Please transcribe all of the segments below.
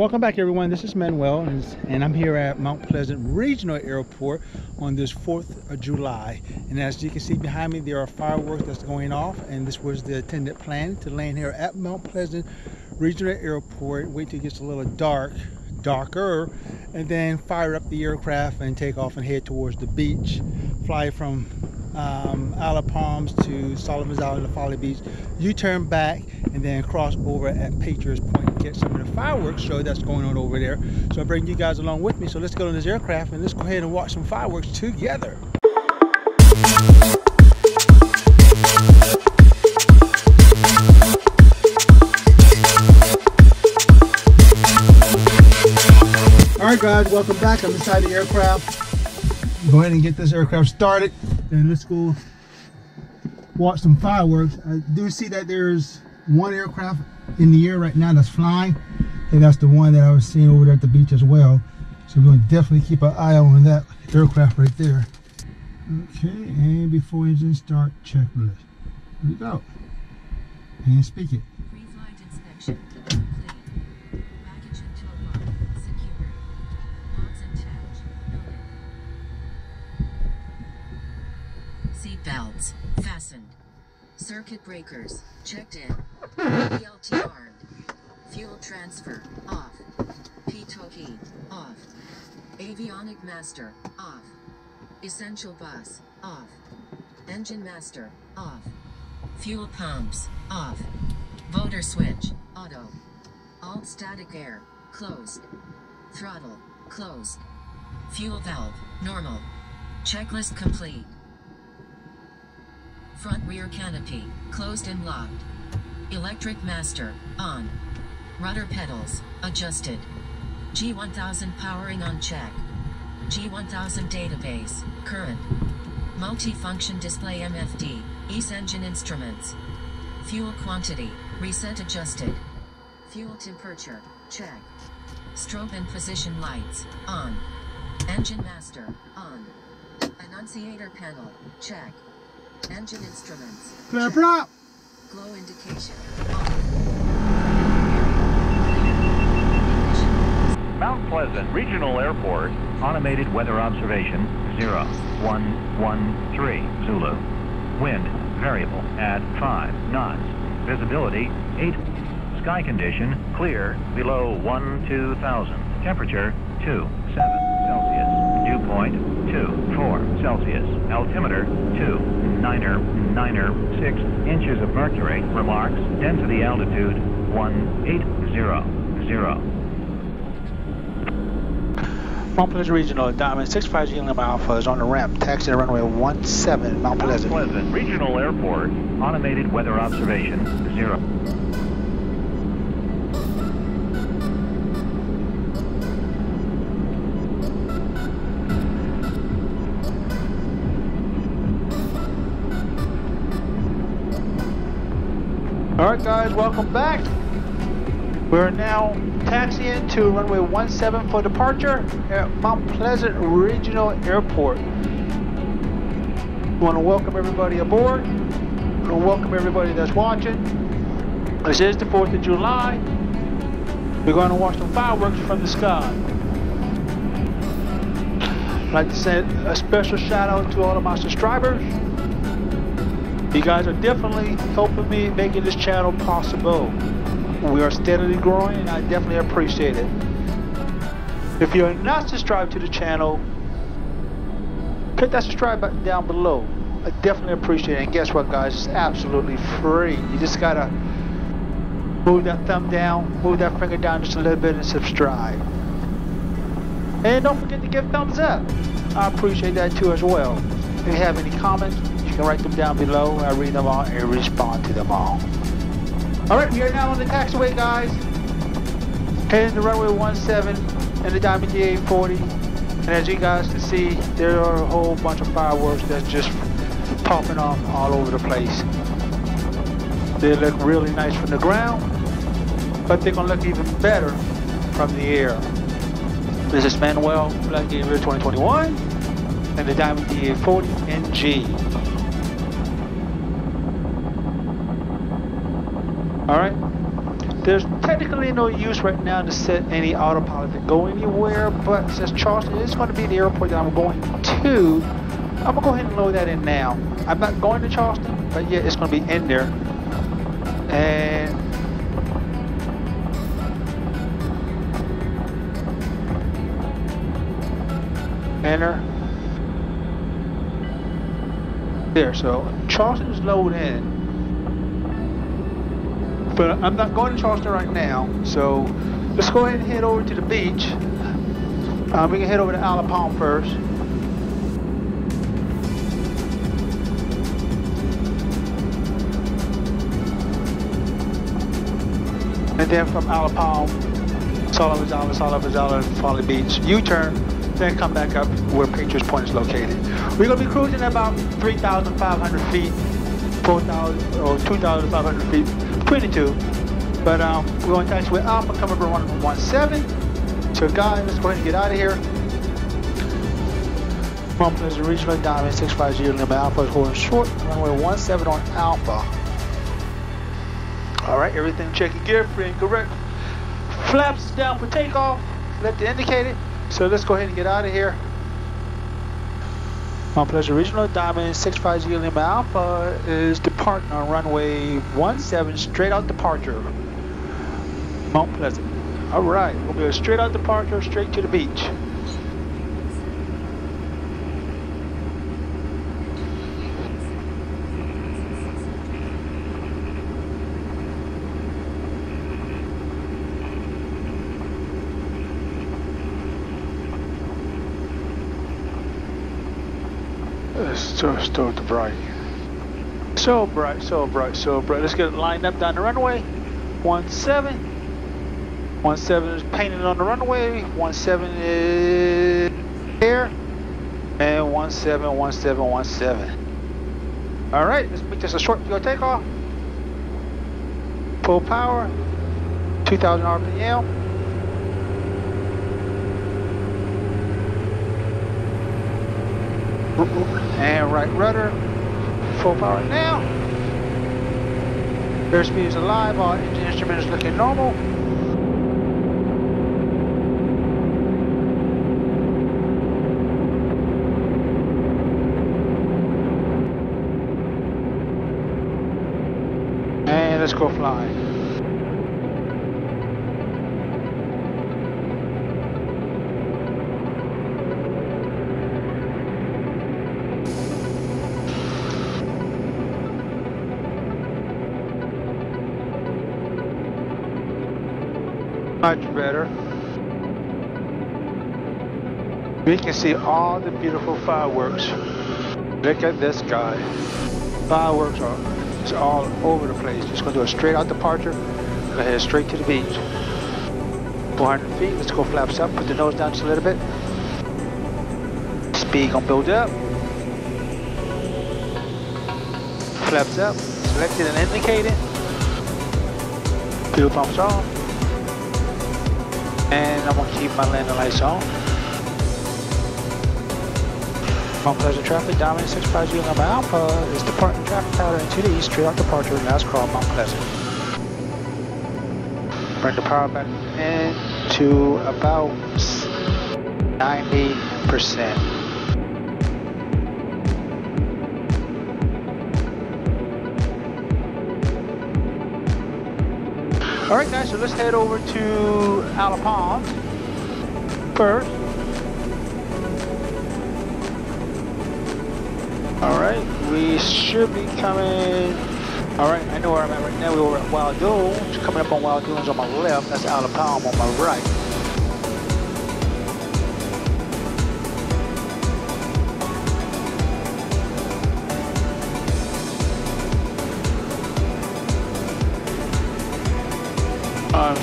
Welcome back everyone, this is Manuel and I'm here at Mount Pleasant Regional Airport on this 4th of July. And as you can see behind me, there are fireworks that's going off and this was the attendant plan to land here at Mount Pleasant Regional Airport, wait till it gets a little dark, darker, and then fire up the aircraft and take off and head towards the beach. Fly from um, Isle Palms to Sullivan's Island to Folly Beach. You turn back and then cross over at Patriots Point and get some of the fireworks show that's going on over there. So I bring you guys along with me. So let's go on this aircraft and let's go ahead and watch some fireworks together. All right guys, welcome back. I'm inside the aircraft. Go ahead and get this aircraft started and let's go watch some fireworks. I do see that there's one aircraft in the air right now that's flying. And that's the one that I was seeing over there at the beach as well. So we're to definitely keep an eye on that aircraft right there. Okay, and before engine start, checklist. Here we go. And speak it. Belts fastened. Circuit breakers checked in. ELT armed. Fuel transfer off. P2P off. Avionic master off. Essential bus off. Engine master off. Fuel pumps off. Voter switch auto. Alt static air closed. Throttle closed. Fuel valve normal. Checklist complete. Front rear canopy, closed and locked. Electric master, on. Rudder pedals, adjusted. G1000 powering on check. G1000 database, current. Multi-function display MFD, EASE engine instruments. Fuel quantity, reset adjusted. Fuel temperature, check. Strobe and position lights, on. Engine master, on. Annunciator panel, check. Engine instruments. Clear prop. Glow indication. Mount Pleasant Regional Airport, automated weather observation 0113 Zulu. Wind variable at 5 knots. Visibility 8. Sky condition clear below 1 2000. Temperature 2 7 Celsius. Dew point 2 4 Celsius. Altimeter 2 niner, niner, six inches of mercury. Remarks, density altitude, 180, Mount Pleasant Regional, Diamond 65 Lima Alpha is on the ramp, taxi to runway 17, Mount Pleasant. Mount Pleasant Regional Airport, automated weather observation, zero. Welcome back. We're now taxiing to runway 17 for departure at Mount Pleasant Regional Airport. We want to welcome everybody aboard. We want to welcome everybody that's watching. This is the 4th of July. We're going to watch some fireworks from the sky. I'd like to send a special shout out to all of my subscribers. You guys are definitely helping me making this channel possible. We are steadily growing and I definitely appreciate it. If you're not subscribed to the channel, click that subscribe button down below. I definitely appreciate it. And guess what guys, it's absolutely free. You just gotta move that thumb down, move that finger down just a little bit and subscribe. And don't forget to give thumbs up. I appreciate that too as well. If you have any comments, can write them down below. I read them all and respond to them all. All right, we are now on the taxiway, guys. Heading to runway 17 and the Diamond DA40. And as you guys can see, there are a whole bunch of fireworks that's just popping off all over the place. They look really nice from the ground, but they're gonna look even better from the air. This is Manuel Black Gamer 2021 and the Diamond DA40 NG. All right. There's technically no use right now to set any autopilot to go anywhere, but since Charleston is going to be the airport that I'm going to, I'm gonna go ahead and load that in now. I'm not going to Charleston, but yeah, it's gonna be in there. And enter. There, so Charleston's is loaded in. But I'm not going to Charleston right now, so let's go ahead and head over to the beach. Um, we can head over to Isle Palm first. And then from Isle Palm, Sullivan's Island, Sullivan's Island, Folly Beach, U-turn, then come back up where Patriots Point is located. We're going to be cruising about 3,500 feet, 4,000 or 2,500 feet, 22. But um, we're going to taxi with Alpha coming over runway 17. So guys, let's go ahead and get out of here. Mount Pleasant Regional Diamond 650 Lima Alpha is holding short, runway 17 on Alpha. All right, everything checking gear, free and correct. Flaps down for takeoff, the indicator. So let's go ahead and get out of here. Pleasant Regional Diamond 650 Lima Alpha is departing on runway 17, straight out departure. Mount Pleasant. All right, we'll be a straight out departure, straight to the beach. It's so, start so bright. So bright, so bright, so bright. Let's get it lined up down the runway. One seven. One seven is painted on the runway. One seven is here. And one seven, one seven, one seven. All right, let's make this a short fuel takeoff. Full power, 2,000 RPM. And right rudder, full power now. Airspeed is alive, all engine instrument is looking normal. And let's go flying. Better. We can see all the beautiful fireworks. Look at this guy. Fireworks are it's all over the place. Just gonna do a straight out departure. Gonna head straight to the beach. 400 feet. Let's go flaps up. Put the nose down just a little bit. Speed gonna build up. Flaps up. Selected and indicated. Fuel pumps off. And I'm gonna keep my landing lights on. Mount Pleasant traffic, Diamond 650 Lima Alpha is departing traffic pattern to the east, out departure, last call, Mount Pleasant. Bring the power back in to about 90%. All right, guys, so let's head over to Isle first. All right, we should be coming. All right, I know where I'm at right now. We were at Wild Dunes. Coming up on Wild Dunes on my left. That's Isle on my right.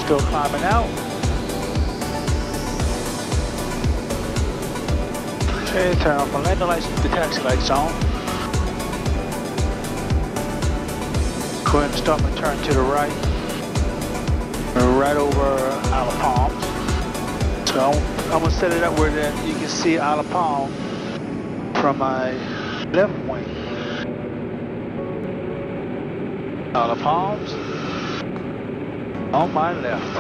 Still climbing out. Okay, turn off my landing lights, the taxi lights on. Go ahead and start my turn to the right. Right over Isle of Palms. So I'm, I'm gonna set it up where then you can see Isle of Palm from my left wing. Isle of Palms. On my left.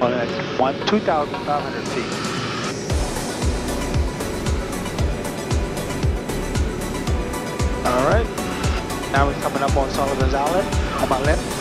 On that one, 2,500 feet. All right. Now we're coming up on Sullivan's Island on my left.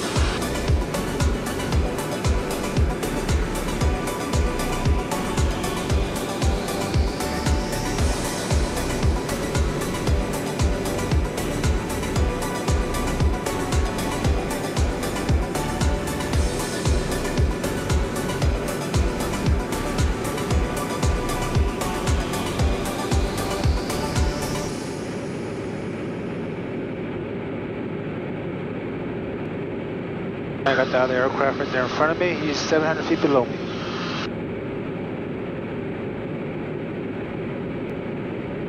Got the other aircraft right there in front of me. He's 700 feet below me.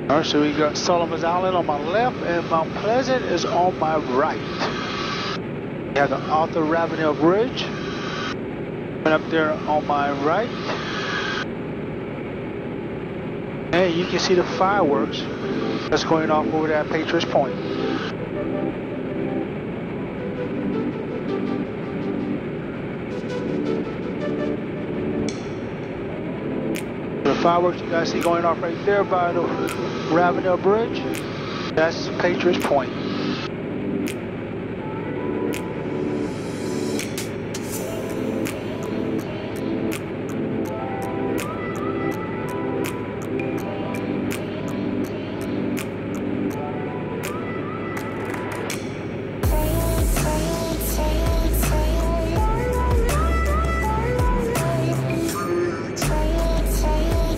All right, so we got Sullivan's Island on my left and Mount Pleasant is on my right. We have the Arthur Ravenel Bridge. Went up there on my right. And you can see the fireworks that's going off over there at Patriots Point. Fireworks you guys see going off right there by the Ravenel Bridge, that's Patriots Point.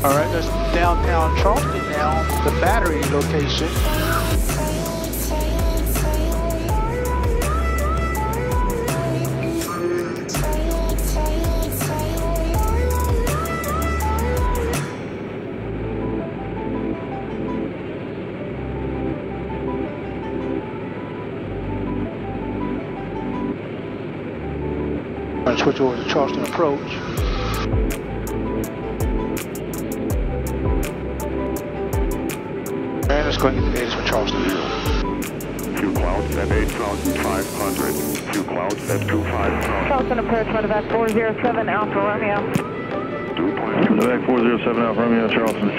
All right, that's downtown Charleston now, the battery location. Switch over to Charleston Approach. And let's go and get the data for Charleston. Few clouds at 8,500. Few clouds at 2,500. Charleston approach, medevac 407 Alpha Romeo. 2.2. Medevac 407 Alpha Romeo, Charleston.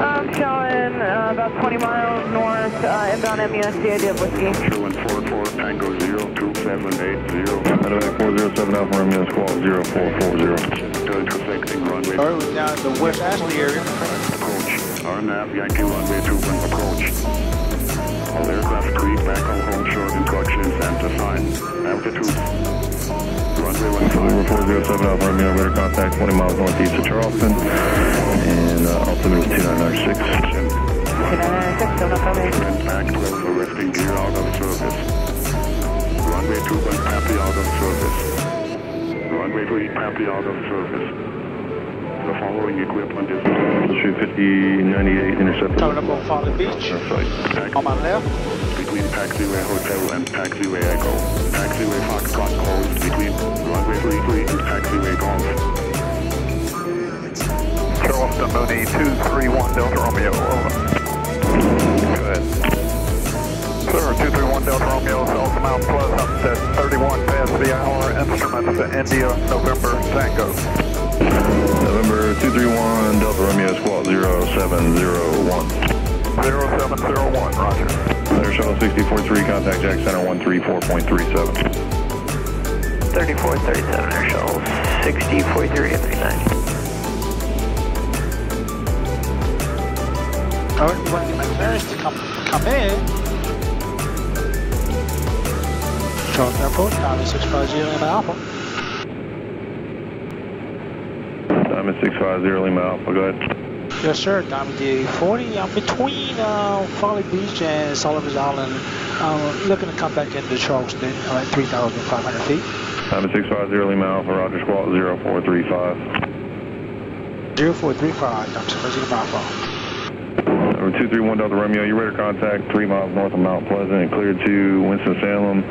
I'm showing uh, about 20 miles north, uh, inbound MUSD of whiskey. Truant 44 Tango 02780. Medevac 407 Alpha Romeo, squawk 0440. Still intersecting runway All right, we're down in the West Ashley area. RNAV Yankee runway 21 approach. All aircraft creep back on home short instructions and design. Altitude. Runway 15. Over 407 Alpha Romeo, radar contact 20 miles northeast of Charleston. And uh, altimeter is 2996. 2996, still not coming. Went back 12 arresting gear out of service. Runway 21 PAPI out of service. Runway 3 PAPI out of service. The following equipment is Shoot 5098 intercept. Coming up on Folly Beach. Taxi On my left. between Taxiway Hotel and Taxiway Echo. Taxiway Foxtrot closed between runway 33 and Taxiway Golf. Charleston Mooney 231 Delta Romeo. Over. Go ahead. Sir, 231 Delta Romeo, South Mount Pleasant at 31 past the hour. Instruments to India, November Tango. November 231 Delta Romeo, squawk 0701. 0701, roger. Letter shuttle 6043, contact Jax Center 134.37. 3437 air shuttle, 60, 43, and 39. All right, you want to get my clearance to come come in. Charleston Airport, Diamond 650 Lima Alpha. Diamond 650 Lima Alpha, go ahead. Yes, sir, Diamond DA40. I'm uh, between uh, Folly Beach and Sullivan's Island. I'm looking to come back into Charleston uh, at 3,500 feet. Diamond 650 Lima Alpha, Roger squawk 0435. 0435, Diamond 650 Lima Alpha. Number 231 Delta Romeo, you ready to contact 3 miles north of Mount Pleasant and cleared to Winston-Salem.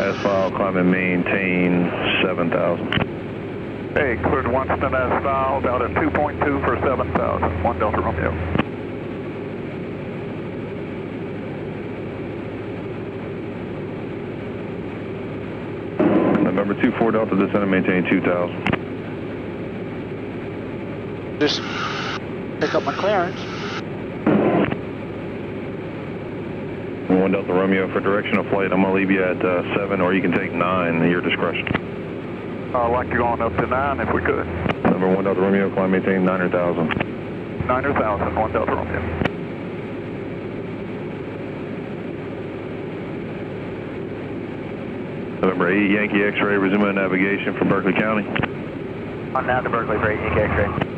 As filed, climb and maintain 7,000. Hey, cleared Winston as filed out at 2.2 for 7,000. 1 Delta Romeo. 4 Delta descend and maintain 2000. Just pick up my clearance. 1 Delta Romeo for direction of flight. I'm going to leave you at uh, 7 or you can take 9 at your discretion. I'd like to go on up to 9 if we could. Number 1 Delta Romeo, climb maintain 900,000. 900,000, 1 Delta Romeo. November 8 Yankee X-ray, resuming navigation for Berkeley County. On down to Berkeley for 8 Yankee X-ray.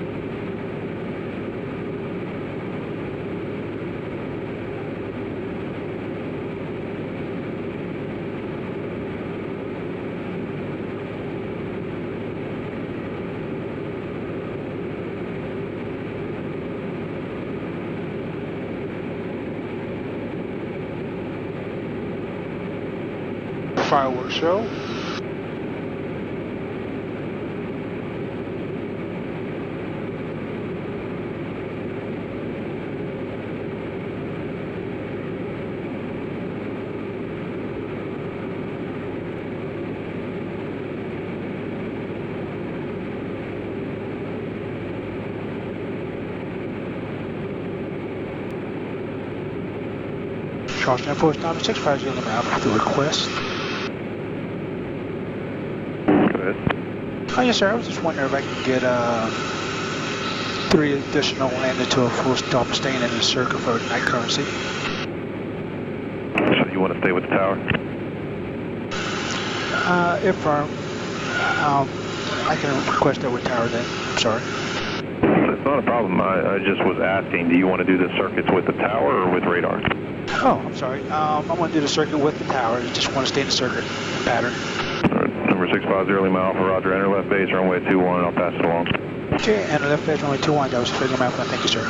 Fireworks show. Charleston Air Force 96, fire zero number Alpha for the request. Go ahead. Oh, yes, sir. I was just wondering if I could get uh, three additional landed to a full stop staying in the circle for night currency. So you want to stay with the tower? Uh, if firm, um, I can request that with tower then. I'm sorry. It's not a problem. I, I just was asking, do you want to do the circuits with the tower or with radar? Oh, I'm sorry. Um, I want to do the circuit with the tower. I just want to stay in the circuit pattern. All right, number 650 Lima Alpha, roger. Enter left base, runway 21, I'll pass it along. Okay, and left edge runway 21, that was Freedom Map. Thank you, sir.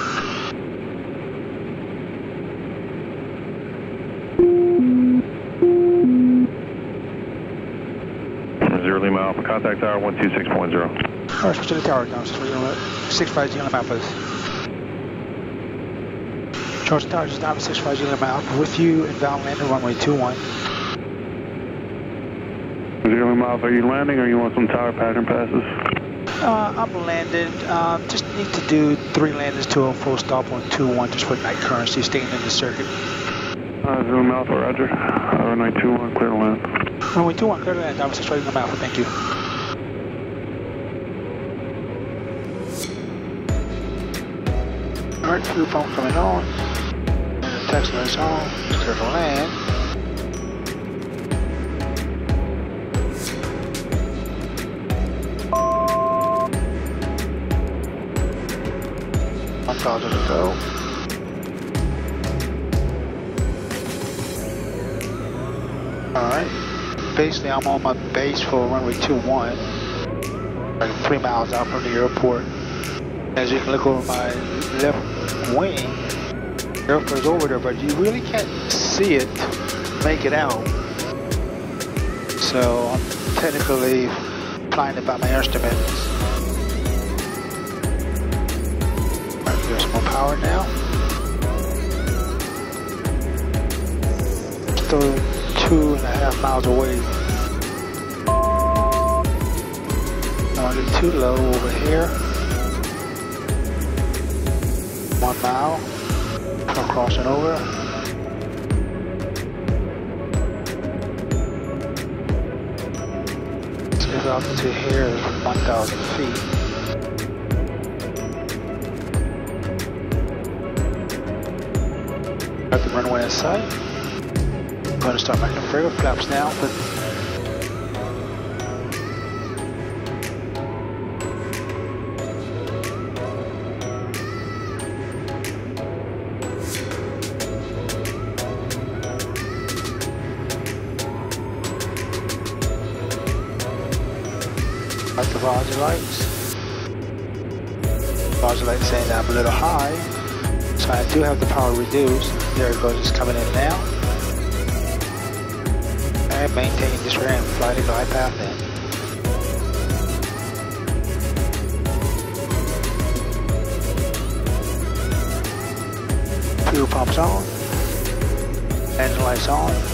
Zero Lima Alpha, contact tower 126.0. All right, switch to the tower now. 650 Lima Alpha. Charge tower, just down to 650 Lima Alpha with you, inbound landing runway 21. Zero Alpha, are you landing or you want some tower pattern passes? Uh, I'm landed. Um, just need to do three landings to a full stop on 2-1 just for night currency, staying in the circuit. Uh, Zero Alpha, roger. Runway 21, clear to land. Runway 2-1, clear to land, to 650 Lima Alpha. Thank you. Alright, fuel pump coming on. The taxi lights on. Clear to land. Alright. Basically, I'm on my base for runway 21. Like three miles out from the airport. As you can look over my left wing, the airport's over there, but you really can't see it, make it out. So I'm technically flying it by my instruments. Now. Still two and a half miles away. Not too low over here. One mile. I'm crossing over. up to here is 1,000 feet. Sight. I'm going to start making further flaps now, but the Roger lights. Saying that I'm a little high, I do have the power reduced. There it goes, it's coming in now. And maintain this ramp, fly the glide path in. Fuel pumps on. Engine lights on.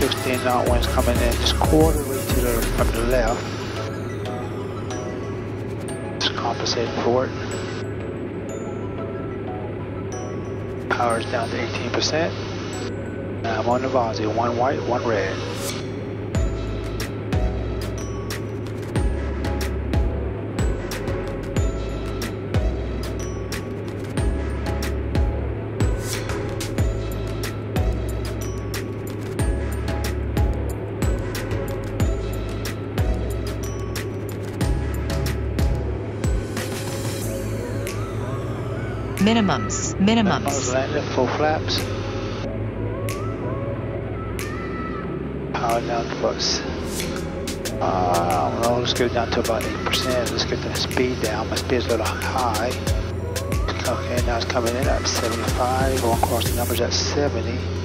14 knot winds coming in just quarterly to the from the left. Just compensating for it. Power's down to 18%. Now I'm on the VASI, one white, one red. Minimums. Minimums. landing, full flaps. Power down plus. us. Uh, don't let's it down to about 8%. Let's get the speed down. My speed's a little high. Okay, now it's coming in at 75. Going across the numbers at 70.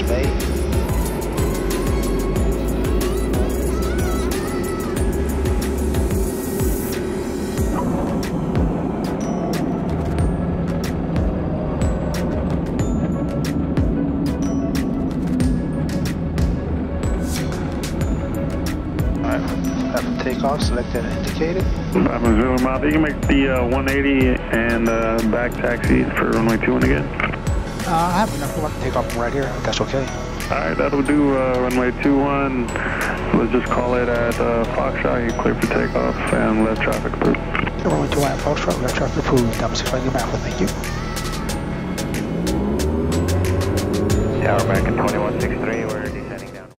Bay. Alright, takeoff, select and indicated. Papa Zulu Mount, you can make the uh, 180 and uh, back taxi for runway 21 again. Uh, I have enough room to take off from right here, that's okay. Alright, that'll do uh, runway 21. Let's just call it at uh, Foxtrot. You clear for takeoff and let traffic through. Runway 2 at Foxtrot, left traffic approved. Number 6 on your map, thank you. Yeah, we're back at 2163. We're